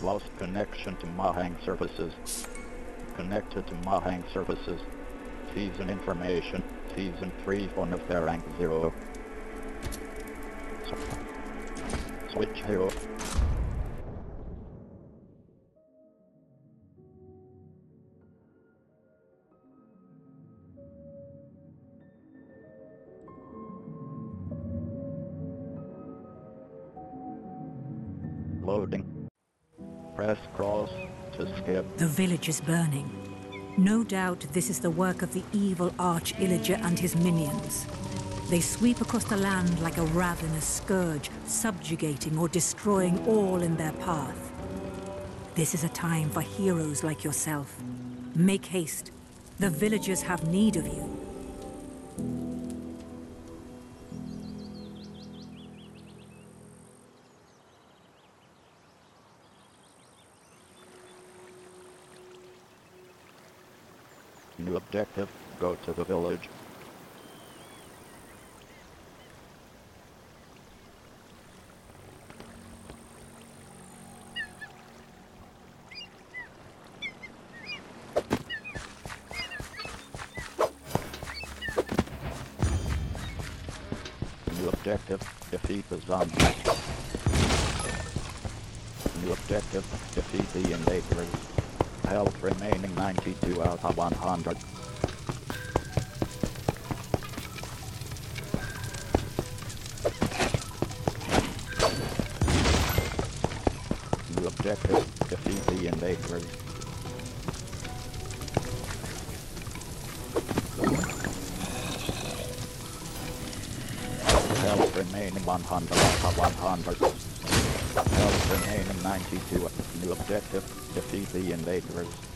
Lost connection to Mojang services. Connected to Mojang services. Season information. Season 3 phone of rank 0. Switch hero. Loading. Press cross to skip. The village is burning. No doubt this is the work of the evil Arch Illager and his minions. They sweep across the land like a ravenous scourge, subjugating or destroying all in their path. This is a time for heroes like yourself. Make haste. The villagers have need of you. 92 out 100. New objective. Defeat the invaders. Health remaining 100 out 100. Health remaining 92. New objective. Defeat the invaders.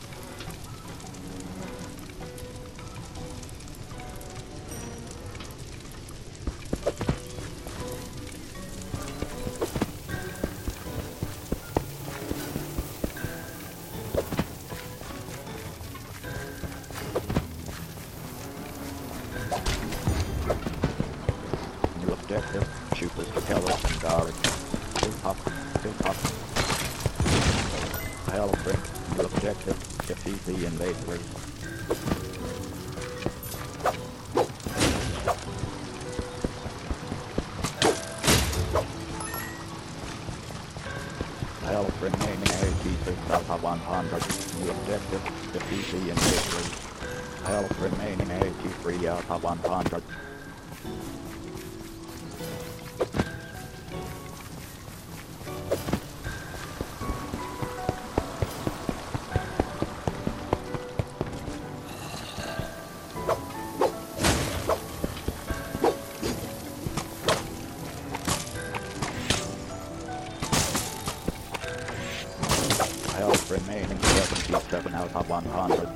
Health remaining 77 out of 100.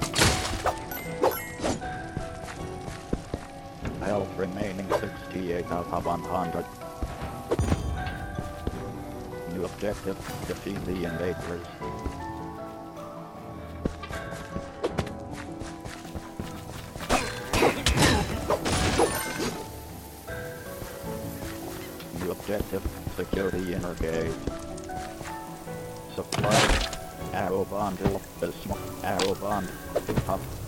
Health remaining 68 out of 100. New objective, defeat the invaders. New objective, secure the inner gate. Arrow small arrow bond, up.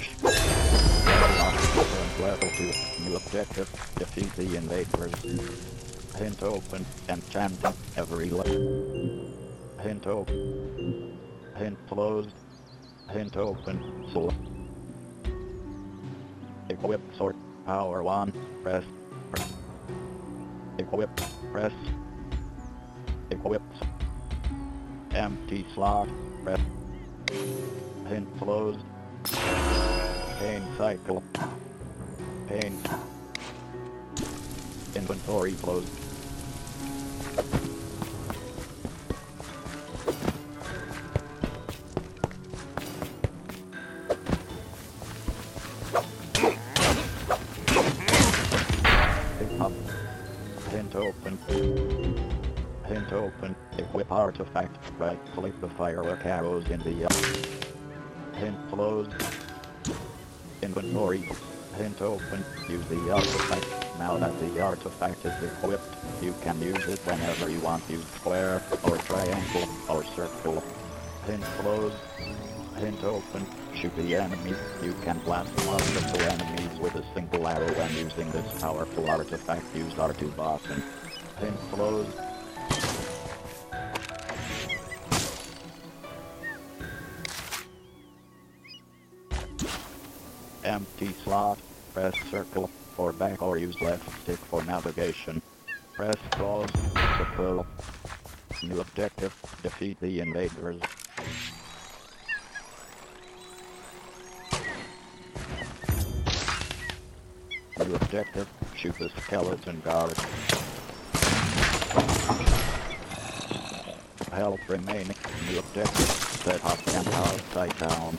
Survive. Level 2. New objective, defeat the invaders. Hint open, enchanting every level. Hint open. Hint closed. Hint open, so. Equip sort. Power 1, press. press. Equip, press. Equipped. Empty slot, press. Pin closed. Pain cycle. Pain. Inventory closed. Hint open. Hint open. Equip artifact. Right click the firework arrows in the uh, Hint closed. Inventory. Hint open. Use the artifact. Now that the artifact is equipped, you can use it whenever you want. Use square, or triangle, or circle. Hint closed. Hint open. Shoot the enemy. You can blast multiple enemies with a single arrow when using this powerful artifact. Use R2 button. Hint closed. Slot. Press circle for back or use left stick for navigation. Press close to pull. New objective. Defeat the invaders. New objective. Shoot the skeleton guard. Health remaining. New objective. Set up and outside down.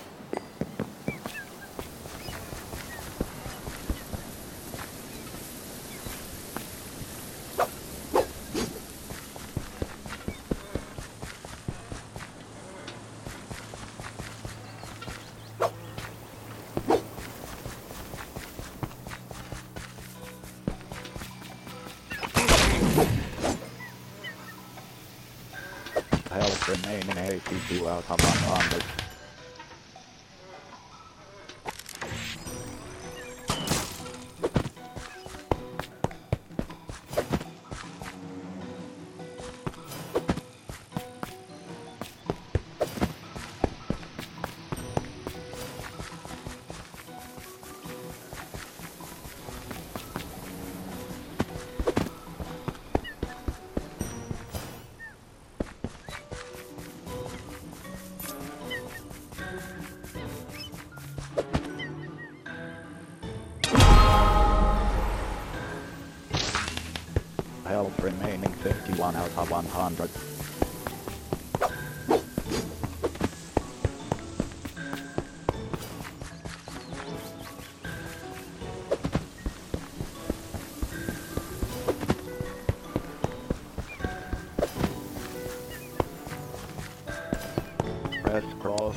Hammer. 100. Press cross.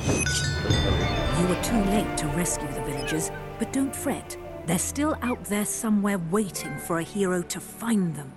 You were too late to rescue the villagers, but don't fret. They're still out there somewhere waiting for a hero to find them.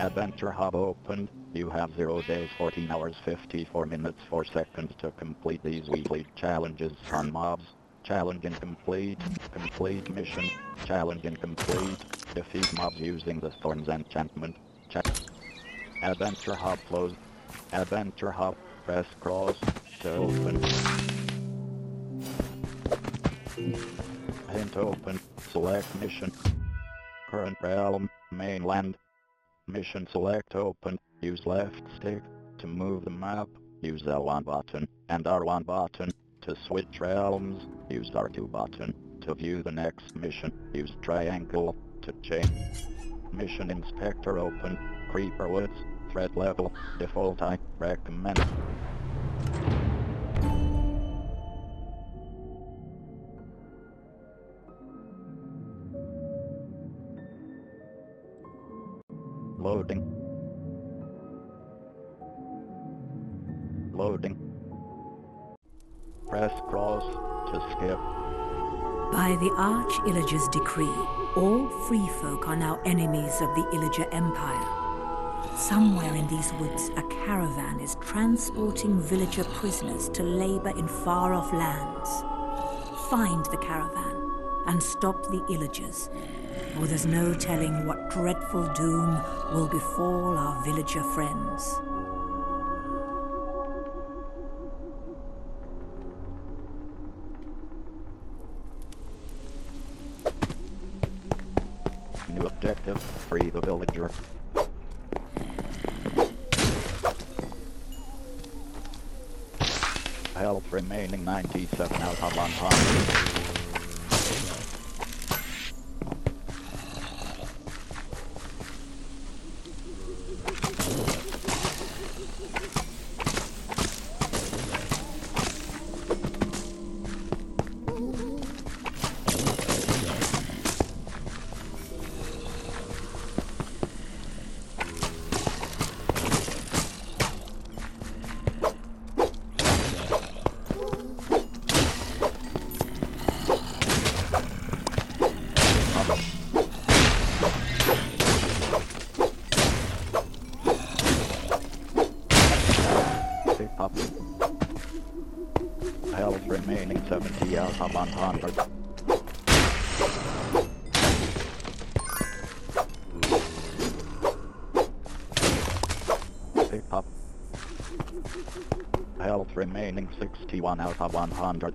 Adventure Hub opened. You have 0 days, 14 hours, 54 minutes, 4 seconds to complete these weekly challenges on mobs. Challenge incomplete. Complete complete mission. Challenge incomplete. Defeat mobs using the Thorns enchantment. Check. Adventure Hub closed. Adventure Hub. Press cross to open. Hint open. Select mission. Current realm. Mainland. Mission select open. Use left stick to move the map. Use L1 button and R1 button to switch realms. Use R2 button to view the next mission. Use triangle to change. Mission inspector open. Creeper Woods. Threat level. Default type. Recommend. Illager's decree, all free folk are now enemies of the Illager Empire. Somewhere in these woods, a caravan is transporting villager prisoners to labor in far off lands. Find the caravan and stop the Illagers, or there's no telling what dreadful doom will befall our villager friends. Health remaining 61 out of 100.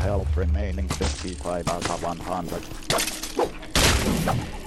Health remaining 55 out of 100.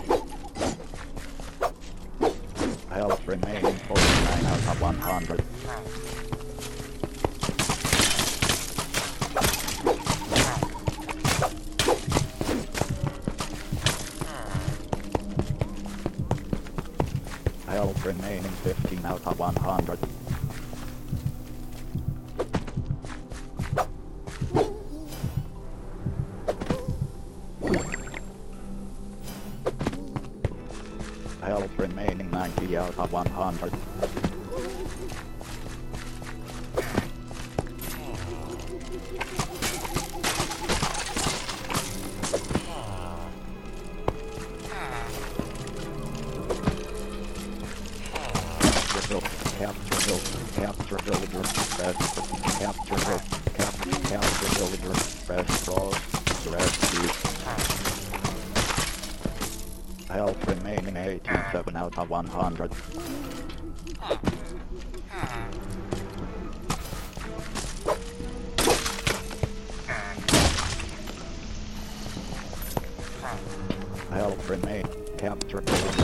Villager,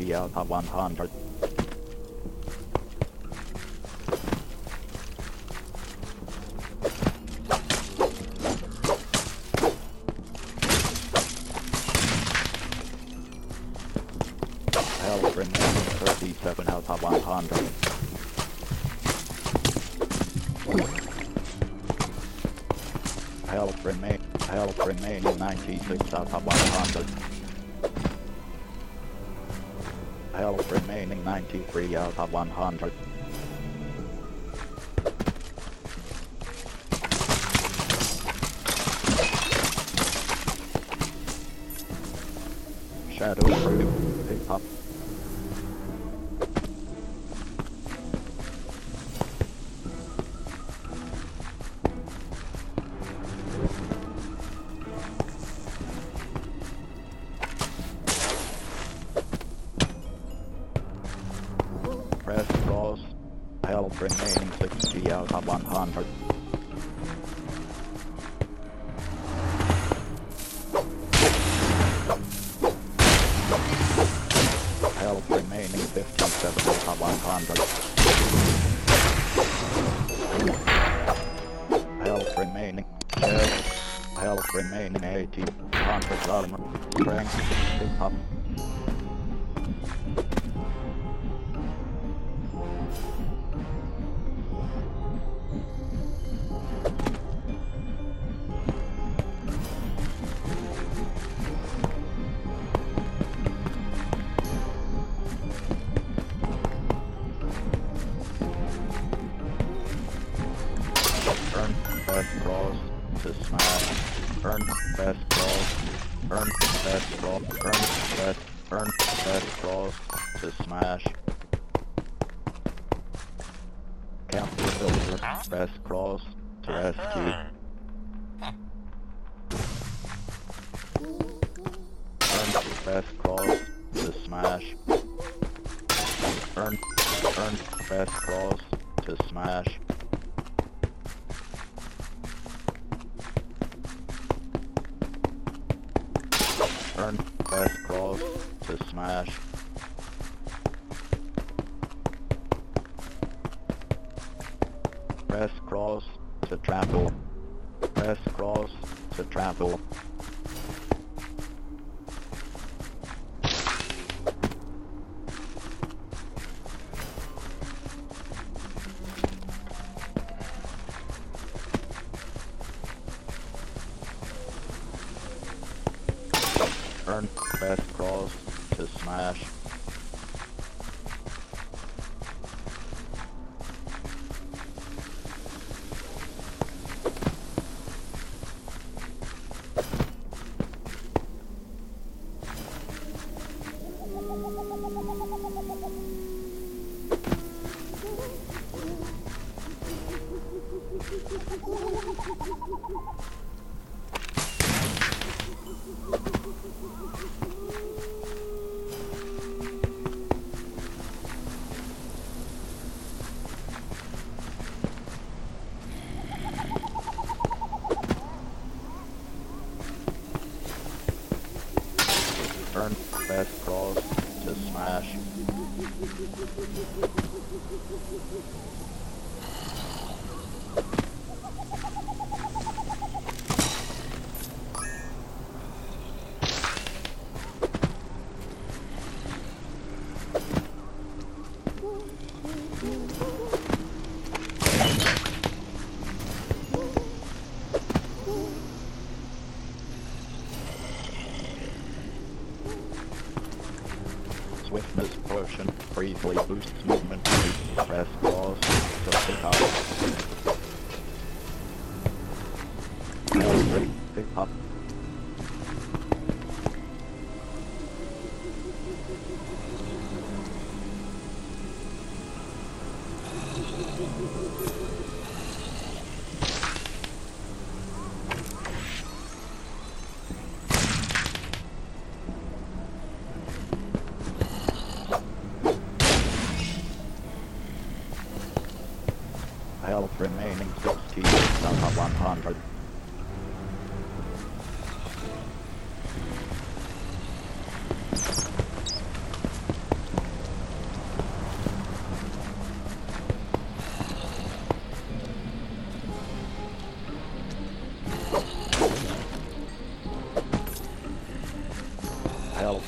50 out of 100. Health 37 out of 100. Health remain health remaining 96 out of 100. 93 out of 100. turn best cross to smash. Ready? Okay, pop.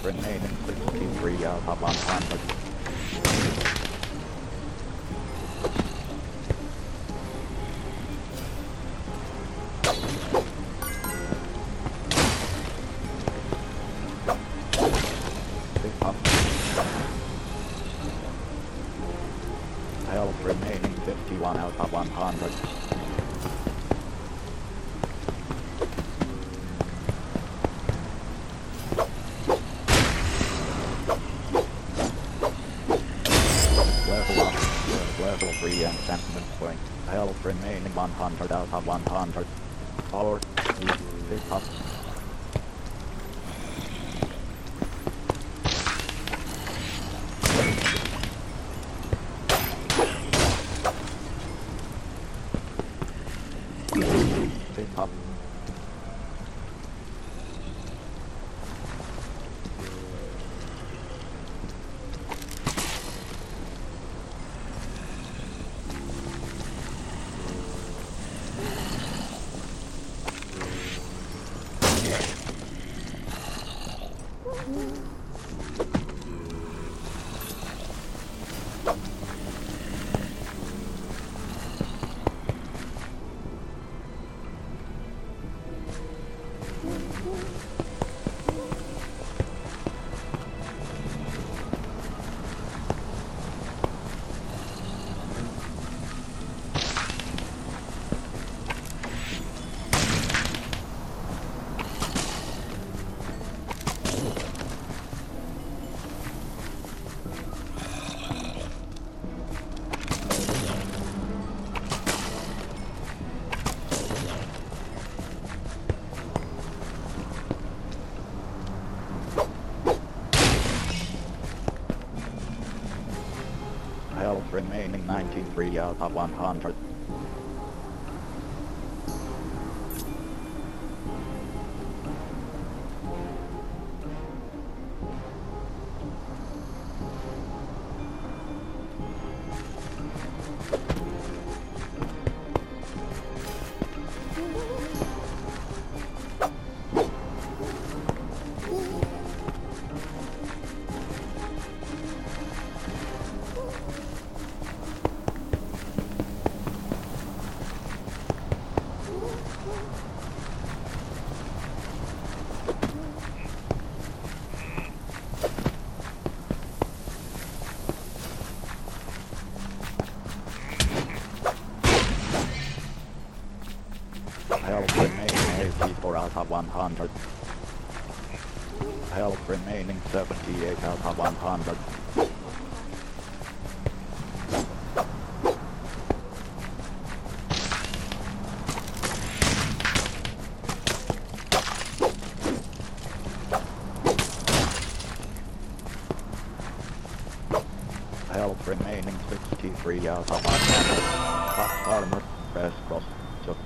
grenade and quickly re-out up on time. Level wherefore free and sentiment point, help remaining 100 out of 100. Power, this remaining 93 out of 100.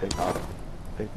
Pick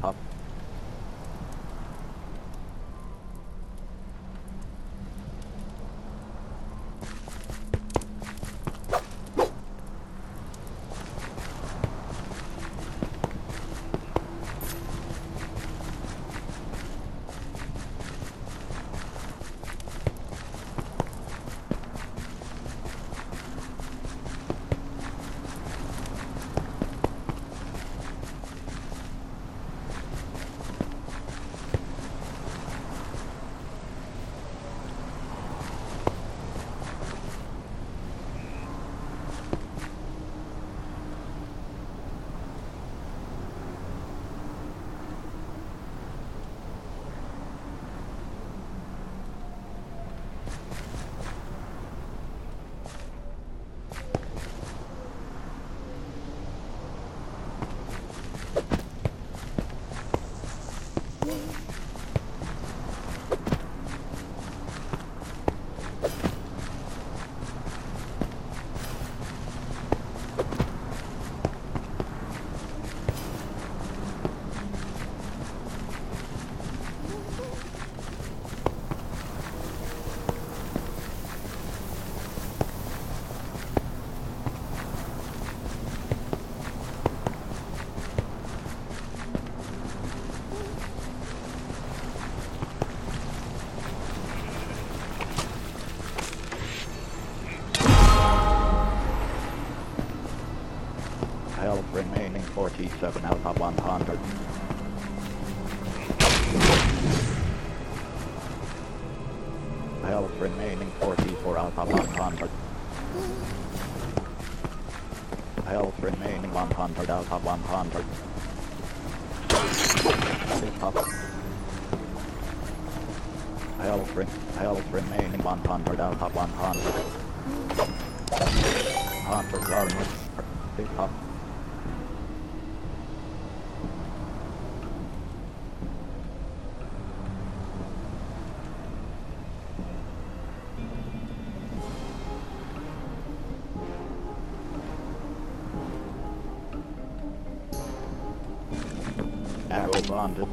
Arrow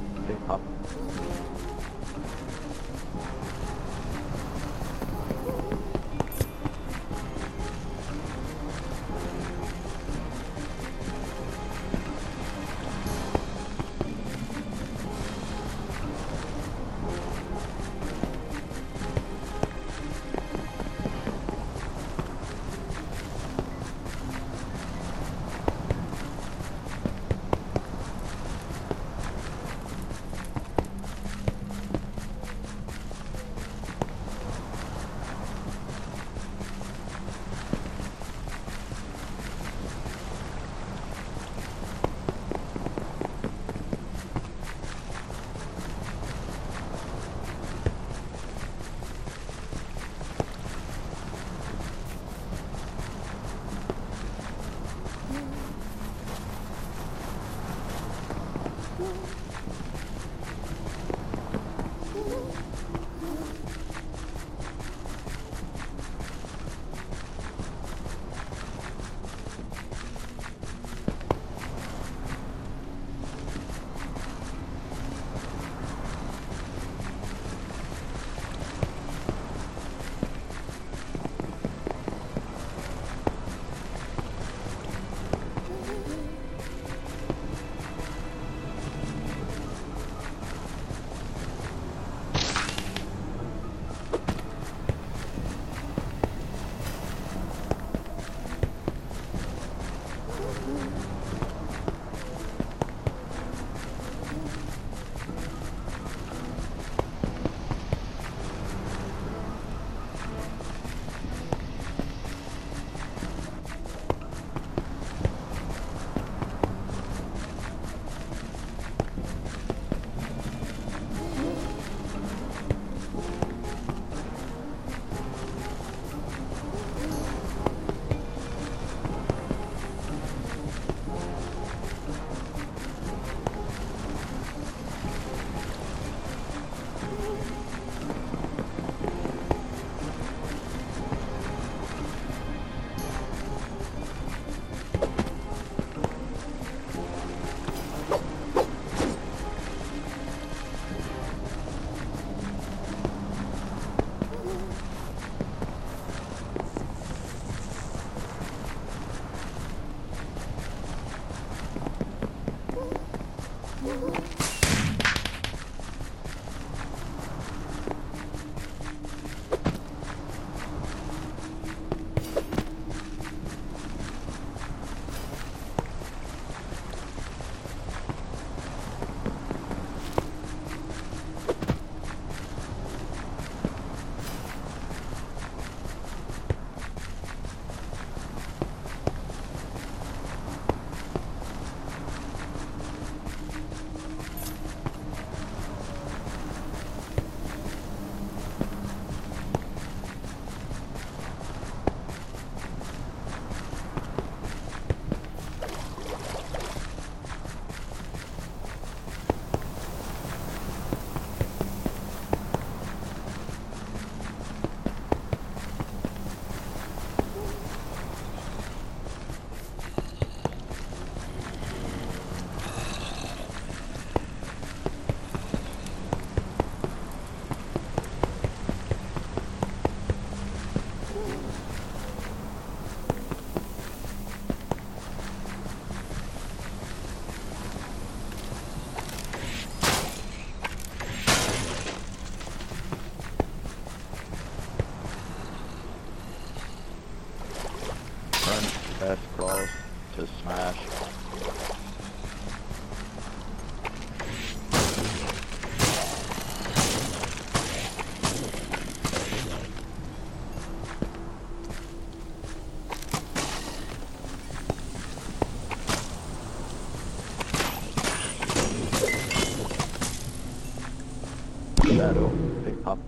big pop.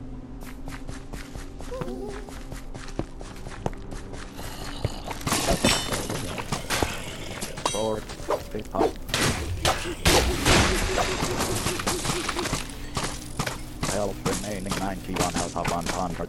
Up. Health remaining 91 out of 100. Pick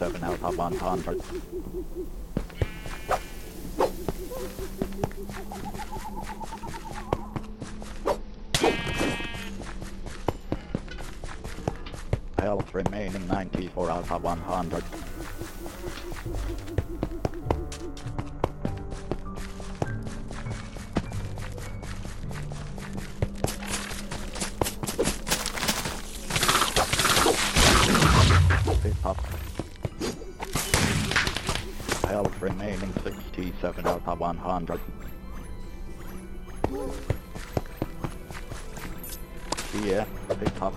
97 out of 100. Health 100. Yeah, pick up.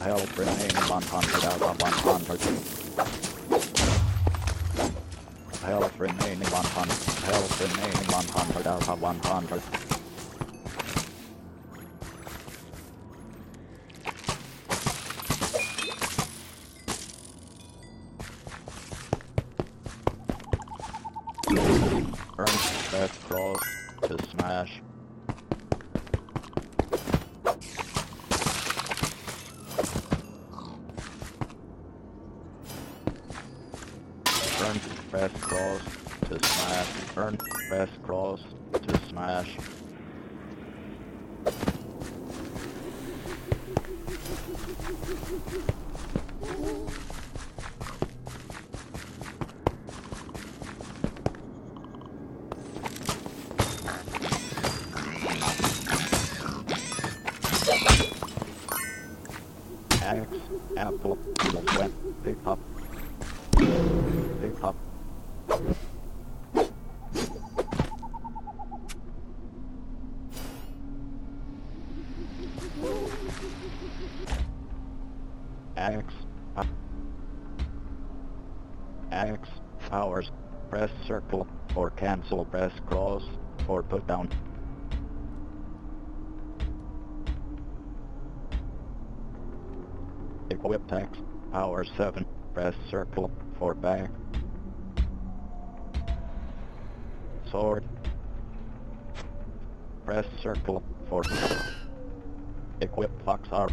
Health remaining 100 out of 100. Health remaining 100. Health remaining 100 out of 100. Earn Axe. Powers. Press circle. Or cancel. Press cross. Or put down. Equip text. Power 7. Press circle. For back. Sword. Press circle. For Equip fox arm.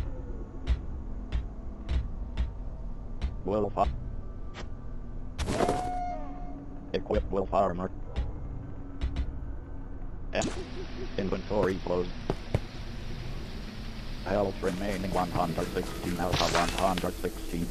Wolf up. Equip wolf armor. F. Inventory closed. Health remaining 116 out of 116.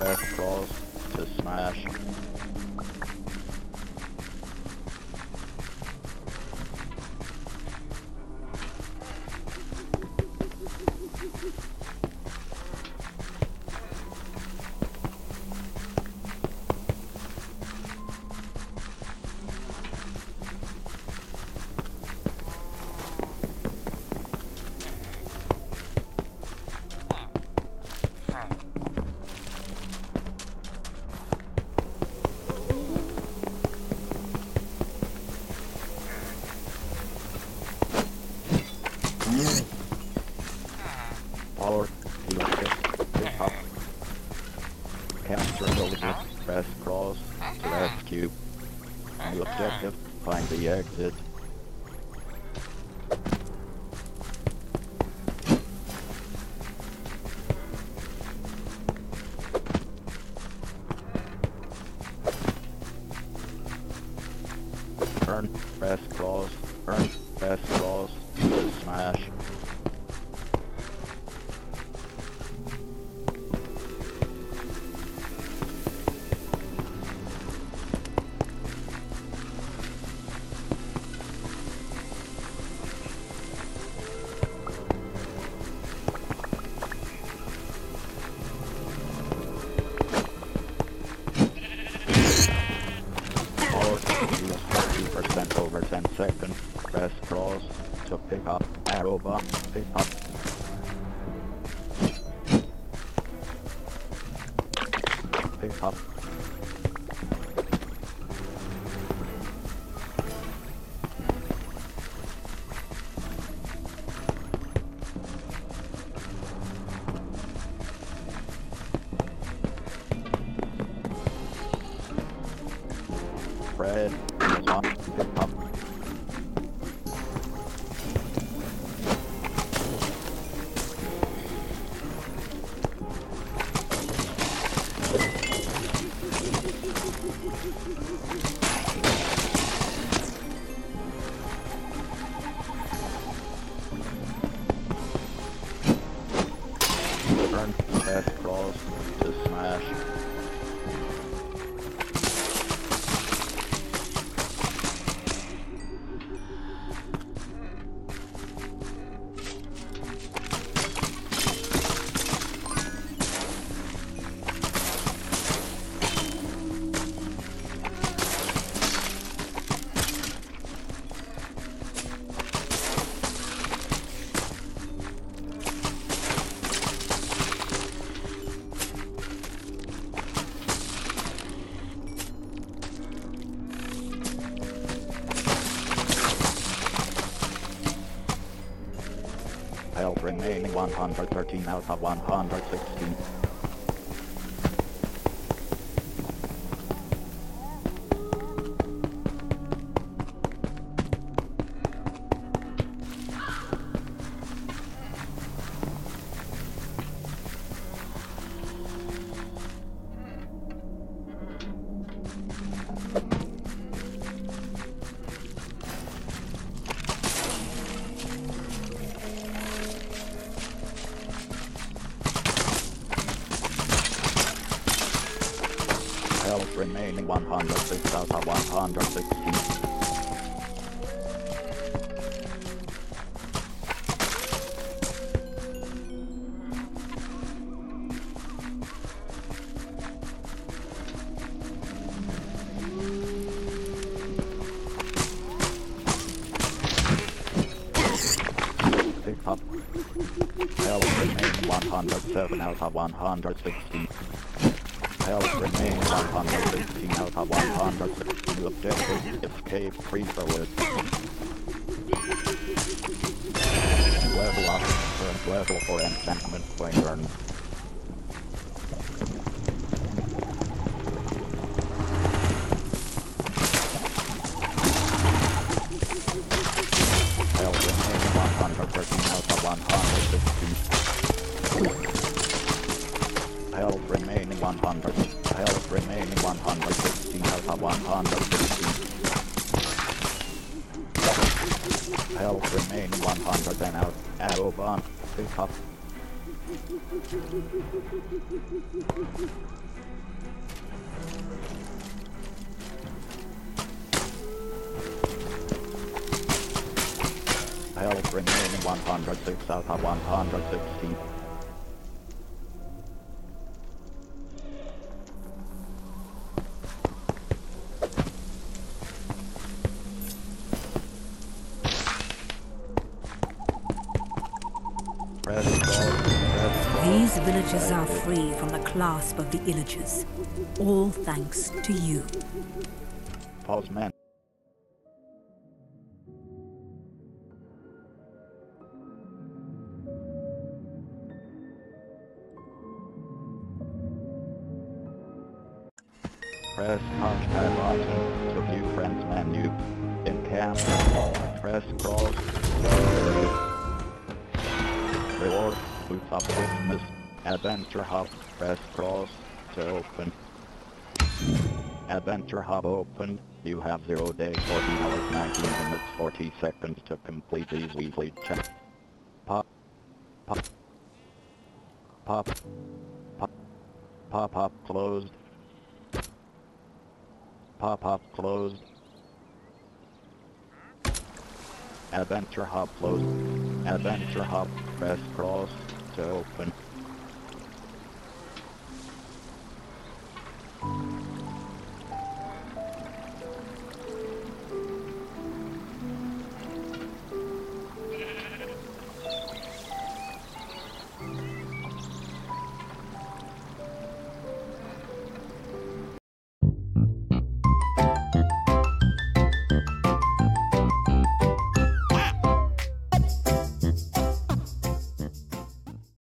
F cross to smash. 113 out of 116. Health remaining 107 out of 116. Health remaining 116 out of 116. Objective escape free forward. Level up. Level for enchantment. Health Clasp of the Illagers. All thanks to you. Man. Press button to view friends menu. In press cross. Reward, boots of swiftness. Adventure hub, press cross to open. Adventure Hub open. You have 0 days, 14 hours, 19 minutes, 40 seconds to complete these weekly checks. Pop. Pop. Pop. Pop. Pop up closed. Pop up closed. Adventure Hub closed. Adventure Hub press cross to open.